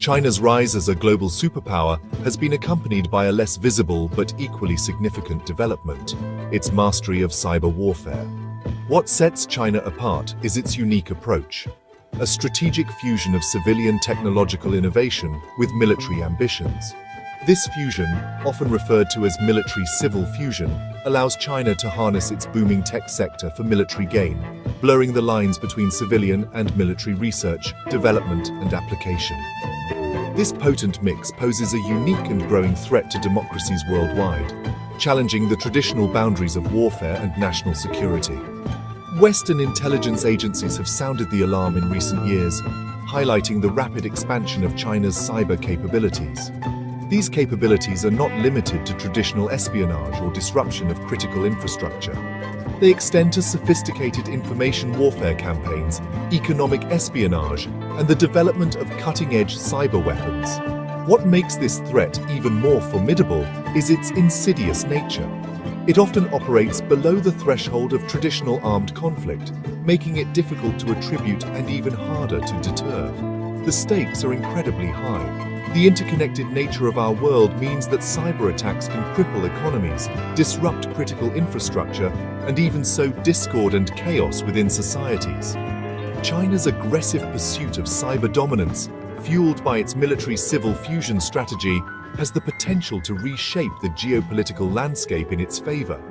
China's rise as a global superpower has been accompanied by a less visible but equally significant development, its mastery of cyber warfare. What sets China apart is its unique approach, a strategic fusion of civilian technological innovation with military ambitions. This fusion, often referred to as military-civil fusion, allows China to harness its booming tech sector for military gain, blurring the lines between civilian and military research, development and application. This potent mix poses a unique and growing threat to democracies worldwide, challenging the traditional boundaries of warfare and national security. Western intelligence agencies have sounded the alarm in recent years, highlighting the rapid expansion of China's cyber capabilities. These capabilities are not limited to traditional espionage or disruption of critical infrastructure. They extend to sophisticated information warfare campaigns, economic espionage, and the development of cutting-edge cyber weapons. What makes this threat even more formidable is its insidious nature. It often operates below the threshold of traditional armed conflict, making it difficult to attribute and even harder to deter. The stakes are incredibly high, the interconnected nature of our world means that cyber attacks can cripple economies, disrupt critical infrastructure, and even sow discord and chaos within societies. China's aggressive pursuit of cyber dominance, fueled by its military-civil fusion strategy, has the potential to reshape the geopolitical landscape in its favor.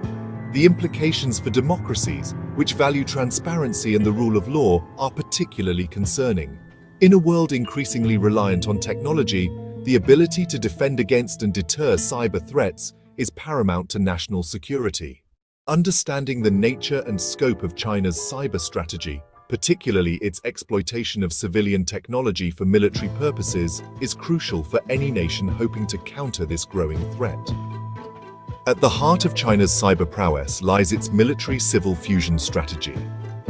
The implications for democracies, which value transparency and the rule of law, are particularly concerning. In a world increasingly reliant on technology, the ability to defend against and deter cyber threats is paramount to national security. Understanding the nature and scope of China's cyber strategy, particularly its exploitation of civilian technology for military purposes, is crucial for any nation hoping to counter this growing threat. At the heart of China's cyber prowess lies its military-civil fusion strategy,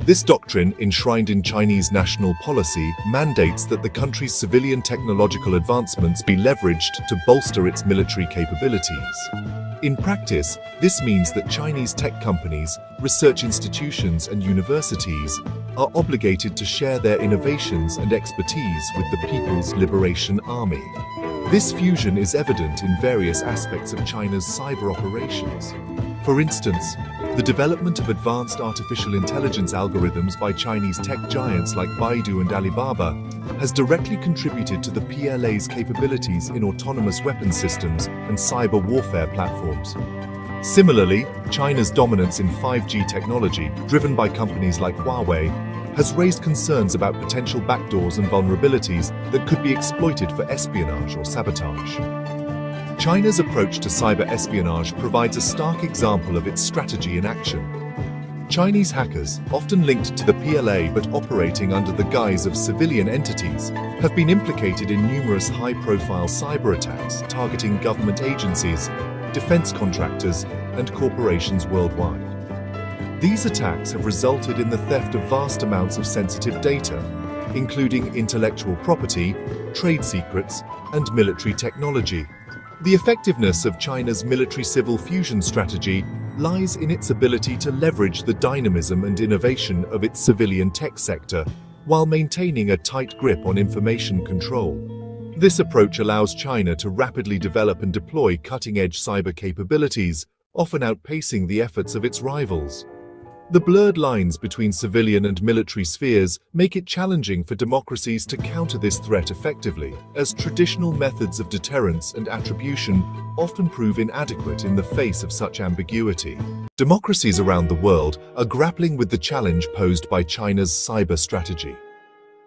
this doctrine, enshrined in Chinese national policy, mandates that the country's civilian technological advancements be leveraged to bolster its military capabilities. In practice, this means that Chinese tech companies, research institutions and universities are obligated to share their innovations and expertise with the People's Liberation Army. This fusion is evident in various aspects of China's cyber operations. For instance, the development of advanced artificial intelligence algorithms by Chinese tech giants like Baidu and Alibaba has directly contributed to the PLA's capabilities in autonomous weapon systems and cyber warfare platforms. Similarly, China's dominance in 5G technology, driven by companies like Huawei, has raised concerns about potential backdoors and vulnerabilities that could be exploited for espionage or sabotage. China's approach to cyber espionage provides a stark example of its strategy in action. Chinese hackers, often linked to the PLA but operating under the guise of civilian entities, have been implicated in numerous high-profile cyber attacks targeting government agencies, defense contractors, and corporations worldwide. These attacks have resulted in the theft of vast amounts of sensitive data, including intellectual property, trade secrets, and military technology. The effectiveness of China's military-civil fusion strategy lies in its ability to leverage the dynamism and innovation of its civilian tech sector while maintaining a tight grip on information control. This approach allows China to rapidly develop and deploy cutting-edge cyber capabilities, often outpacing the efforts of its rivals. The blurred lines between civilian and military spheres make it challenging for democracies to counter this threat effectively, as traditional methods of deterrence and attribution often prove inadequate in the face of such ambiguity. Democracies around the world are grappling with the challenge posed by China's cyber strategy.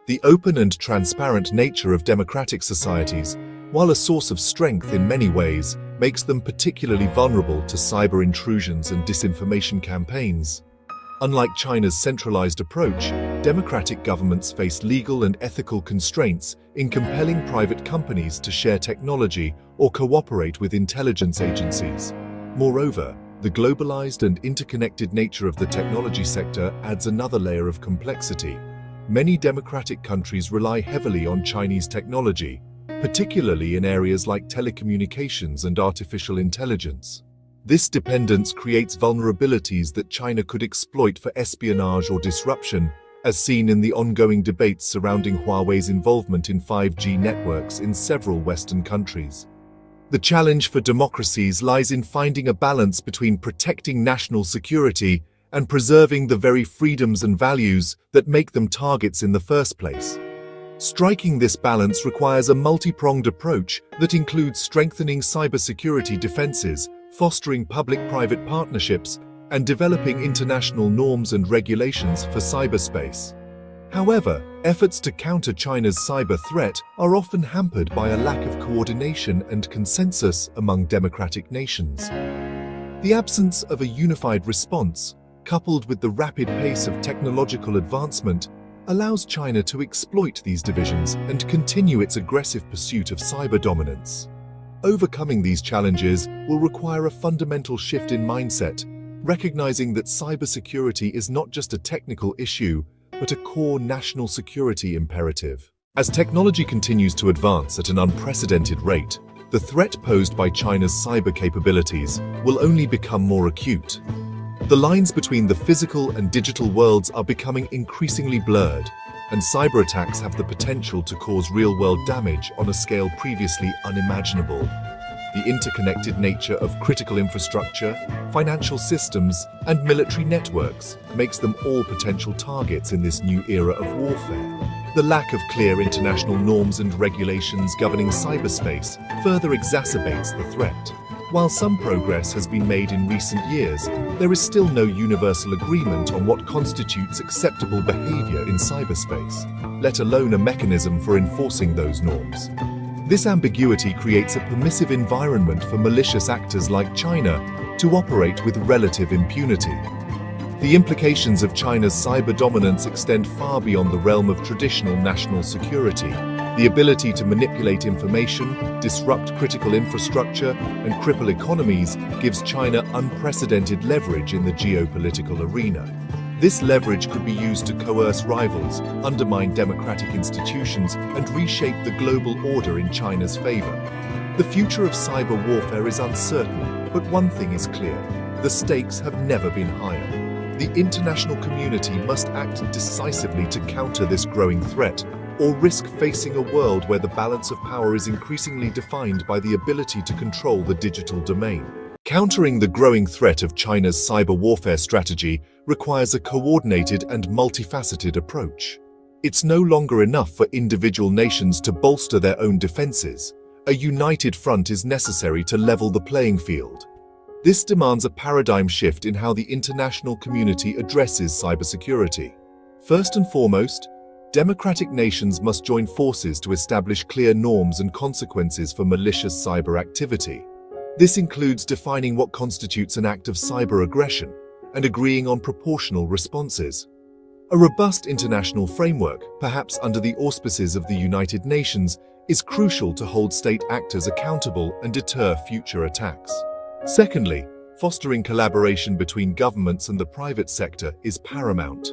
The open and transparent nature of democratic societies, while a source of strength in many ways, makes them particularly vulnerable to cyber intrusions and disinformation campaigns. Unlike China's centralized approach, democratic governments face legal and ethical constraints in compelling private companies to share technology or cooperate with intelligence agencies. Moreover, the globalized and interconnected nature of the technology sector adds another layer of complexity. Many democratic countries rely heavily on Chinese technology, particularly in areas like telecommunications and artificial intelligence. This dependence creates vulnerabilities that China could exploit for espionage or disruption, as seen in the ongoing debates surrounding Huawei's involvement in 5G networks in several Western countries. The challenge for democracies lies in finding a balance between protecting national security and preserving the very freedoms and values that make them targets in the first place. Striking this balance requires a multi-pronged approach that includes strengthening cybersecurity defenses, fostering public-private partnerships, and developing international norms and regulations for cyberspace. However, efforts to counter China's cyber threat are often hampered by a lack of coordination and consensus among democratic nations. The absence of a unified response, coupled with the rapid pace of technological advancement, allows China to exploit these divisions and continue its aggressive pursuit of cyber dominance. Overcoming these challenges will require a fundamental shift in mindset, recognizing that cybersecurity is not just a technical issue, but a core national security imperative. As technology continues to advance at an unprecedented rate, the threat posed by China's cyber capabilities will only become more acute. The lines between the physical and digital worlds are becoming increasingly blurred, and cyber attacks have the potential to cause real-world damage on a scale previously unimaginable. The interconnected nature of critical infrastructure, financial systems, and military networks makes them all potential targets in this new era of warfare. The lack of clear international norms and regulations governing cyberspace further exacerbates the threat. While some progress has been made in recent years, there is still no universal agreement on what constitutes acceptable behavior in cyberspace, let alone a mechanism for enforcing those norms. This ambiguity creates a permissive environment for malicious actors like China to operate with relative impunity. The implications of China's cyber dominance extend far beyond the realm of traditional national security. The ability to manipulate information, disrupt critical infrastructure, and cripple economies gives China unprecedented leverage in the geopolitical arena. This leverage could be used to coerce rivals, undermine democratic institutions, and reshape the global order in China's favor. The future of cyber warfare is uncertain, but one thing is clear. The stakes have never been higher. The international community must act decisively to counter this growing threat or risk facing a world where the balance of power is increasingly defined by the ability to control the digital domain. Countering the growing threat of China's cyber warfare strategy requires a coordinated and multifaceted approach. It's no longer enough for individual nations to bolster their own defenses. A united front is necessary to level the playing field. This demands a paradigm shift in how the international community addresses cybersecurity. First and foremost, Democratic nations must join forces to establish clear norms and consequences for malicious cyber activity. This includes defining what constitutes an act of cyber aggression and agreeing on proportional responses. A robust international framework, perhaps under the auspices of the United Nations, is crucial to hold state actors accountable and deter future attacks. Secondly, fostering collaboration between governments and the private sector is paramount.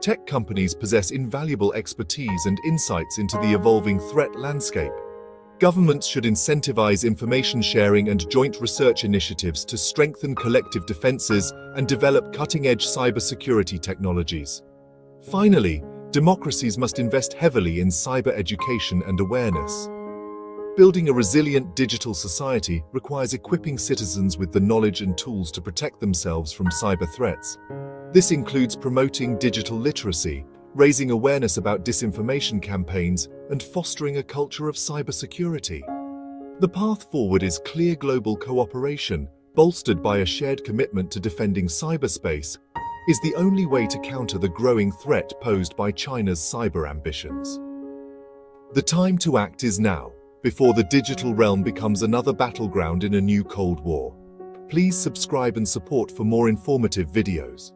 Tech companies possess invaluable expertise and insights into the evolving threat landscape. Governments should incentivize information sharing and joint research initiatives to strengthen collective defenses and develop cutting-edge cybersecurity technologies. Finally, democracies must invest heavily in cyber education and awareness. Building a resilient digital society requires equipping citizens with the knowledge and tools to protect themselves from cyber threats. This includes promoting digital literacy, raising awareness about disinformation campaigns, and fostering a culture of cybersecurity. The path forward is clear global cooperation, bolstered by a shared commitment to defending cyberspace, is the only way to counter the growing threat posed by China's cyber ambitions. The time to act is now, before the digital realm becomes another battleground in a new Cold War. Please subscribe and support for more informative videos.